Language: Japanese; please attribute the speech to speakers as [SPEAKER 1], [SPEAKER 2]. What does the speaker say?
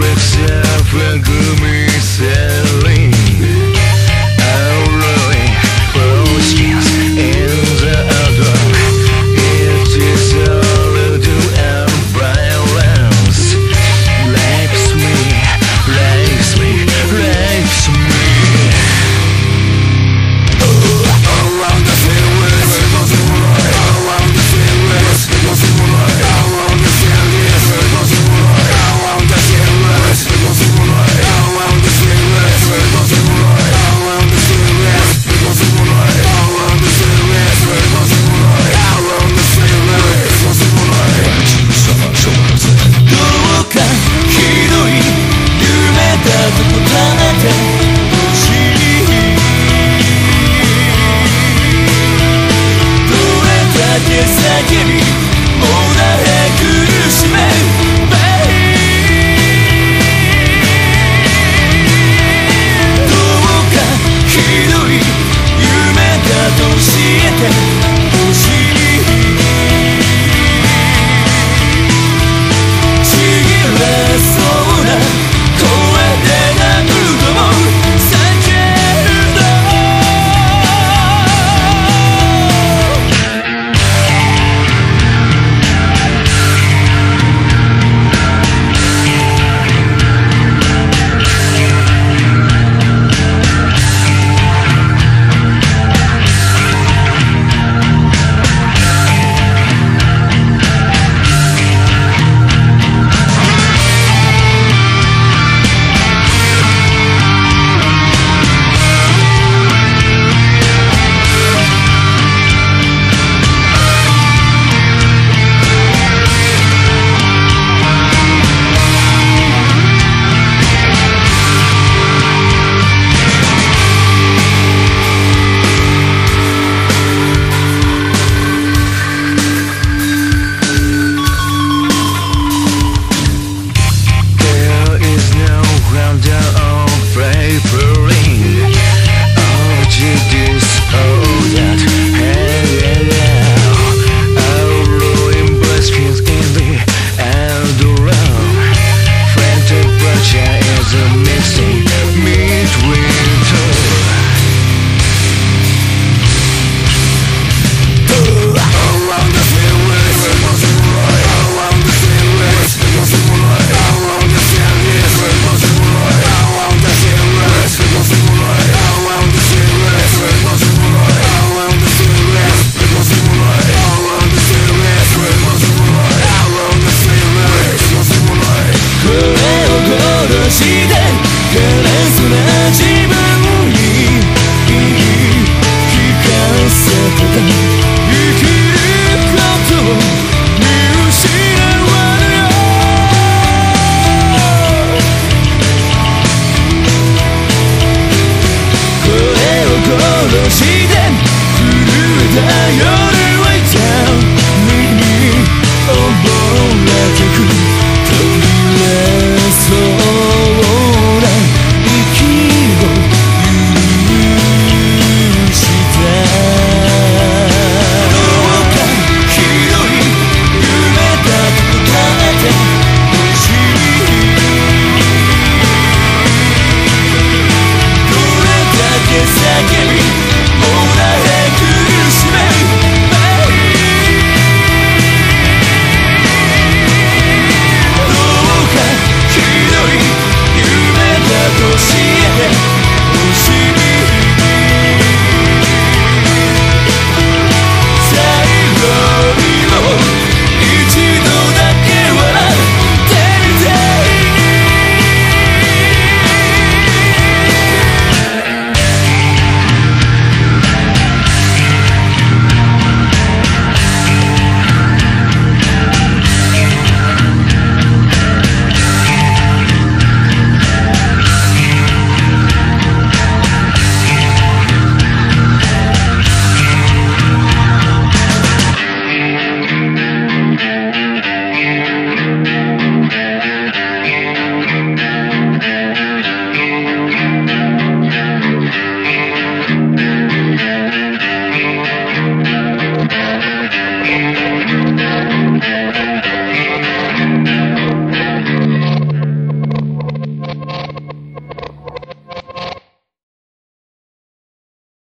[SPEAKER 1] with self-agreement 殺して震えたよ